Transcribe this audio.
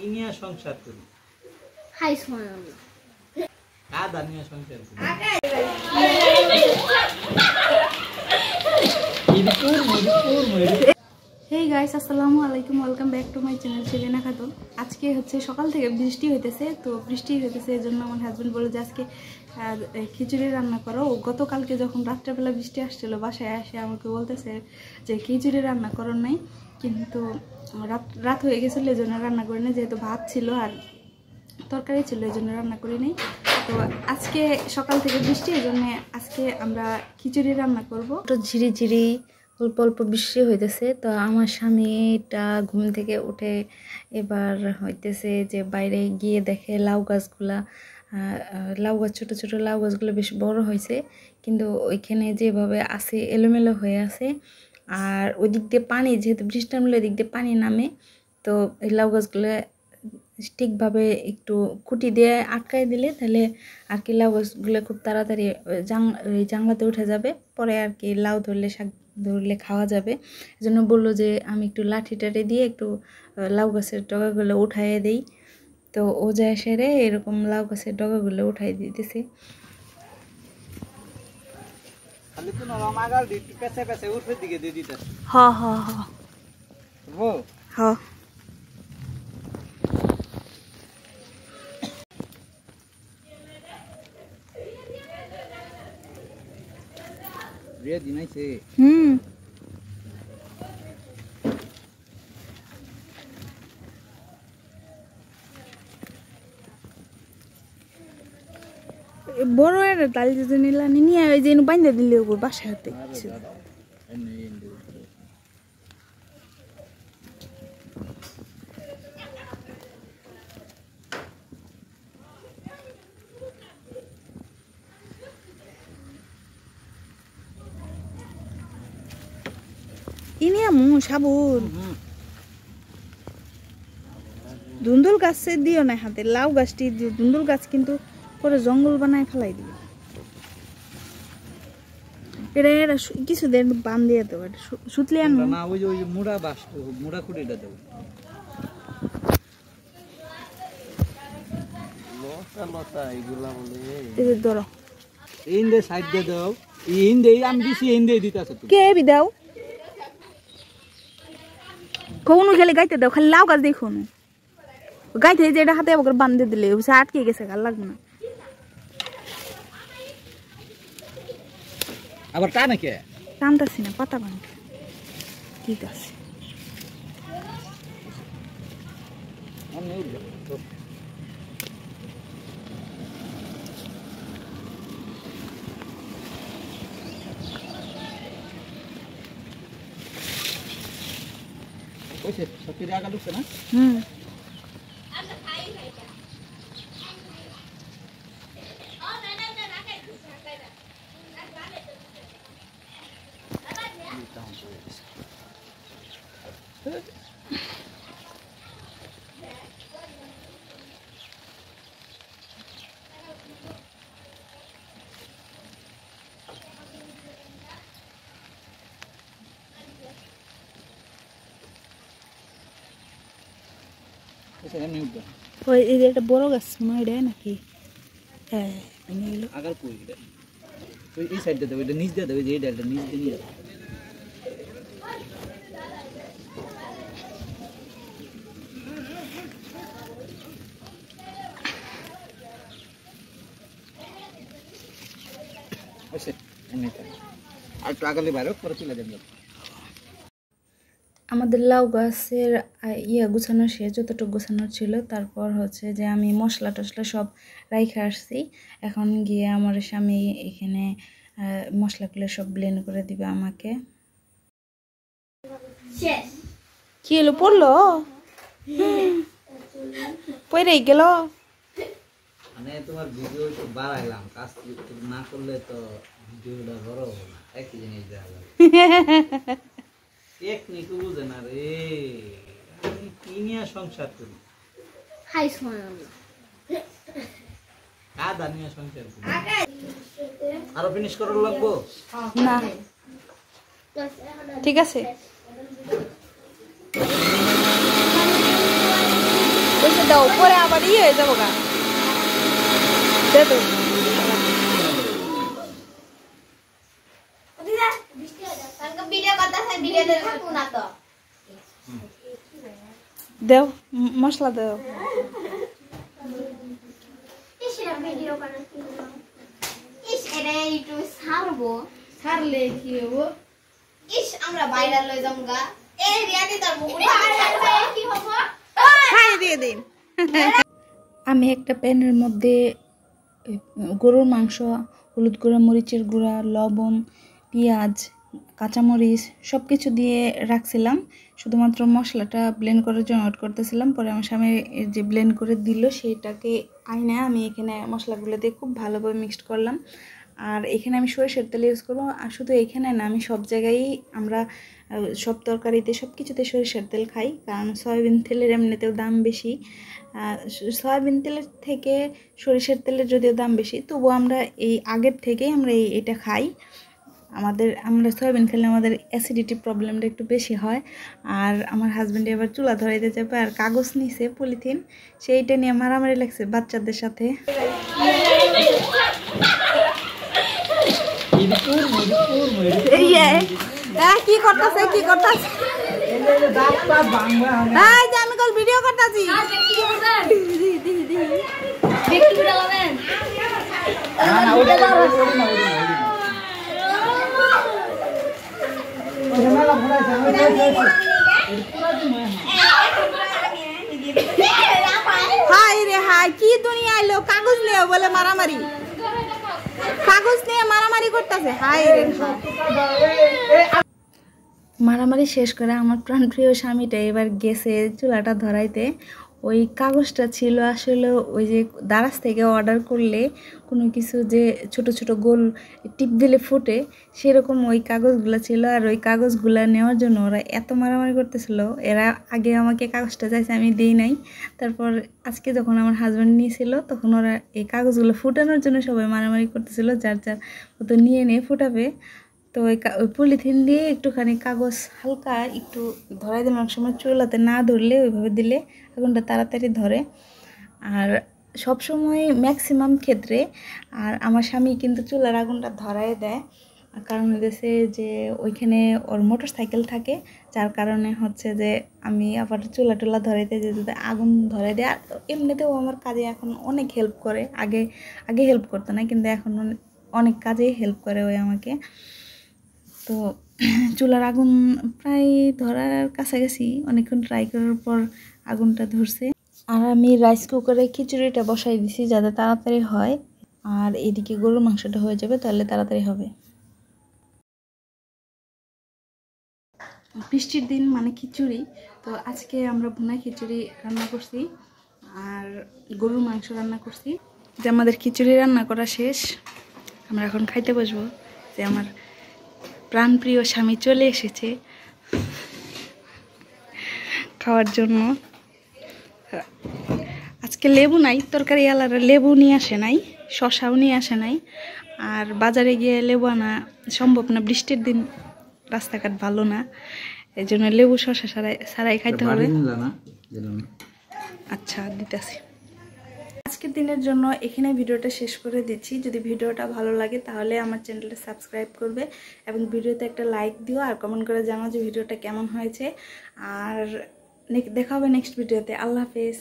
কি নিয়ে সংসার করি। হাই কাদা নিয়ে সংসার করি। হেই গাইস আসসালামু আলাইকুম। Welcome back to my channel Selina Khatun আজকে হচ্ছে সকাল থেকে বৃষ্টি হইতেছে তো বৃষ্টি হইতেছে এই জন্য আমার হাজব্যান্ড বলে যে আজকে আহ, খিচুড়ি রান্না করো। ও গতকালকে যখন রাত্রেবেলা বৃষ্টি আসছিল বাসায় এসে আমাকে বলতেছে যে খিচুড়ি রান্না করো নাই। কিন্তু রাত রাত হয়ে গেছিল এই জন্য রান্না করি না যেহেতু ভাত ছিল আর তরকারি ছিল এই জন্য রান্না করি নাই। তো আজকে সকাল থেকে বৃষ্টি এই জন্য আজকে আমরা খিচুড়ি রান্না করব। তো ঝিরি ঝিরি অল্প অল্প বৃষ্টি হইতেছে, তো আমার স্বামীটা ঘুম থেকে উঠে এবার হইতেছে যে বাইরে গিয়ে দেখে লাউ গাছগুলা লাউ গাছ, ছোটো ছোটো লাউ গাছগুলো বেশ বড় হয়েছে কিন্তু ওইখানে যেভাবে আছে, এলোমেলো হয়ে আছে আর ওই দিক দিয়ে পানি, যেহেতু বৃষ্টি নামলে ওই দিক দিয়ে পানি নামে, তো এই লাউ গাছগুলো ঠিকভাবে একটু খুঁটি দিয়ে আটকায় দিলে তাহলে আর কি লাউ গাছগুলো খুব তাড়াতাড়ি জাং জাংলাতে উঠে যাবে, পরে আর কি লাউ ধরলে শাক ধরলে খাওয়া যাবে। এই জন্য বলল যে আমি একটু লাঠি টাঠি দিয়ে একটু লাউ গাছের ডগাগুলো উঠাইয়ে দিই। তো ও যায় সেরে এরকম লাউ গাছের ডগাগুলো উঠাই দিতেছে। খালি তো নরম আগাল দি পেছে পেছে উঠে দিকে দিয়ে দিতে হ হ হ ও হ রে বড় একটা ডাল যদি নিলা নিয়ে ওই যে বাইন্দা দিলে ওপর বাসা হাতে ইনি আমু সাবুন। ধুন্দুল গাছে দিও না হাতে, লাউ গাছটি দিও। ধুন্দুল গাছ কিন্তু পরে জঙ্গল বানায় ফেলাই দিবে এটা এটা সু- কিছুদিন বান দিয়ে দেবো এটা সুতলি আনব। না ওই যে ওই মুড়া বাস মুড়া খুঁটিটা দেবো। লতা লতা এগুলা বলে। এই যে ধরো। ইন্দে সাইড দিয়ে দাও। ইন্দে আমি দিছি ইন্দে দিতেছে তুমি কে বি দাও? কখনো খেলে গাইতে দাও খালি লাউ গাছ দেখুন। গাইতে হাতে বান্ধে দিলে আটকে গেছে আর লাগবে না। আবার টা নাকি? টানতাছি না পাতা বান ঠিক আছে। আমি উঠবো তো। কইছে সত্যি আগা ঢুকছে না? হুম। কইছে এমনি উঠবো ওই এই যে একটা বড় গাছ মনে হয় এটা নাকি হ্যাঁ ভেঙে গেলো আগার কই এটা ওই এই সাইডটা দেবো এটা নিচ দিয়ে দেবো যে এই ডালটা নিচ দিয়ে নিয়ে আর আগালে বাইরে পরে তুলে দেবো আমাদের লাউ গাছের ইয়ে গুছানো শেষ যতটুকু গোছানো ছিল। তারপর হচ্ছে যে আমি মশলা টশলা সব রাইখে আসছি। এখন গিয়ে আমার স্বামী এখানে মশলাগুলো সব ব্লেন্ড করে দিবে আমাকে। কি এলো পড়ল? পড়ে গেল? মানে তোমার ভিডিও একটু বাড়াইলাম কাজ না করলে তো ভিডিওটা বড় হবে না একই জিনিস দেখা যাবে। টেকনিক বুঝে না রে। আমি কি নিয়ে সংসার করি? হাই কাদা নিয়ে সংসার করি। আরও ফিনিশ করার লাগবো? না। ঠিক আছে। দাও পরে আবার ইয়ে হয়ে যাব গা। দে তো ভিডিও করতেছে ভিডিও দেখো না তো দেও মশলা দেও ছাড়লে কি হব ইস আমরা ভাইরাল যাব গা এই রিয়াদি তার মুখ কি হব খাই দিয়ে দিন আমি একটা প্যানের মধ্যে গরুর মাংস হলুদ গুঁড়া মরিচের গুঁড়া লবণ পেঁয়াজ কাঁচামরিচ সব কিছু দিয়ে রাখছিলাম। শুধুমাত্র মশলাটা ব্লেন্ড করার জন্য অ্যাড করতেছিলাম। পরে আমার স্বামী যে ব্লেন্ড করে দিল, সেইটাকে আইনে আমি এখানে মশলাগুলো দিয়ে খুব ভালোভাবে মিক্সড করলাম। আর এখানে আমি সরিষার তেল ইউজ করব। আর শুধু এখানে না, আমি সব জায়গায় আমরা সব তরকারিতে সব কিছুতে সরিষার তেল খাই। কারণ সয়াবিন তেলের এমনিতেও দাম বেশি। সয়াবিন তেলের থেকে সরিষার তেলের যদিও দাম বেশি, তবুও আমরা এই আগের থেকেই আমরা এটা খাই। আমাদের আমরা সয়াবিন খেলে আমাদের অ্যাসিডিটি প্রবলেমটা একটু বেশি হয়। আর আমার হাজব্যান্ডে এবার চুলা ধরাইতে যাবে আর কাগজ নিছে পলিথিন সেইটা নিয়ে মারামারি লাগছে বাচ্চাদের সাথে। কি করতেছে কি আমি কাল ভিডিও করতেছি। না হাই রে হাই, কি দুনিয়া আইলো কাগজ নিয়ে বলে মারামারি। কাগজ নিয়ে মারামারি করতেছে। হাই রে মারামারি শেষ করে আমার প্রাণপ্রিয় স্বামীটা এবার গেছে চুলাটা ধরাইতে। ওই কাগজটা ছিল আসলে ওই যে দারাজ থেকে অর্ডার করলে কোনো কিছু যে ছোট ছোট গোল টিপ দিলে ফুটে, সেরকম ওই কাগজগুলো ছিল। আর ওই কাগজগুলো নেওয়ার জন্য ওরা এত মারামারি করতেছিল। এরা আগে আমাকে কাগজটা চাইছে, আমি দিই নাই। তারপর আজকে যখন আমার হাজব্যান্ড নিয়েছিল, তখন ওরা এই কাগজগুলো ফুটানোর জন্য সবাই মারামারি করতেছিল। যার যার মতো নিয়ে নিয়ে ফুটাবে। তো ওই পলিথিন দিয়ে একটুখানি কাগজ হালকা একটু ধরাই দিলে অনেক সময় চুলাতে না ধরলে ওইভাবে দিলে আগুনটা তাড়াতাড়ি ধরে। আর সব সময় ম্যাক্সিমাম ক্ষেত্রে, আর আমার স্বামী কিন্তু চুলার আগুনটা ধরাই দেয়। কারণ হচ্ছে যে ওইখানে ওর মোটর সাইকেল থাকে, যার কারণে হচ্ছে যে আমি আবার চুলা টুলা ধরাইতে যে যদি আগুন ধরাই দেয়। আর এমনিতেও আমার কাজে এখন অনেক হেল্প করে, আগে আগে হেল্প করতো না, কিন্তু এখন অনে- অনেক কাজেই হেল্প করে ওই আমাকে। তো চুলার আগুন প্রায় ধরার কাছাকাছি অনেকক্ষণ ট্রাই করার পর আগুনটা ধরছে। আর আমি রাইস কুকারে খিচুড়িটা বসাই দিছি যাতে তাড়াতাড়ি হয়। আর এদিকে গরুর মাংসটা হয়ে যাবে, তাহলে তাড়াতাড়ি হবে। বৃষ্টির দিন মানে খিচুড়ি, তো আজকে আমরা ভুনা খিচুড়ি রান্না করছি আর গরুর মাংস রান্না করছি। যে আমাদের খিচুড়ি রান্না করা শেষ, আমরা এখন খাইতে বসবো। যে আমার প্রাণপ্রিয় স্বামী চলে এসেছে খাওয়ার জন্য। আজকে লেবু নাই তরকারি আলাদা লেবু নিয়ে আসে নাই শশাও নিয়ে আসে নাই। আর বাজারে গিয়ে লেবু আনা সম্ভব না বৃষ্টির দিন রাস্তাঘাট ভালো না এই জন্য লেবু শশা সারাই সারাই খাইতে হবে। না। আচ্ছা দিতেছি। আজকের দিনের জন্য এখানে ভিডিওটা শেষ করে দিচ্ছি। যদি ভিডিওটা ভালো লাগে তাহলে আমার চ্যানেলটা সাবস্ক্রাইব করবে এবং ভিডিওতে একটা লাইক দিও আর কমেন্ট করে জানাও যে ভিডিওটা কেমন হয়েছে। আর দেখা হবে নেক্সট ভিডিওতে আল্লাহ হাফেজ।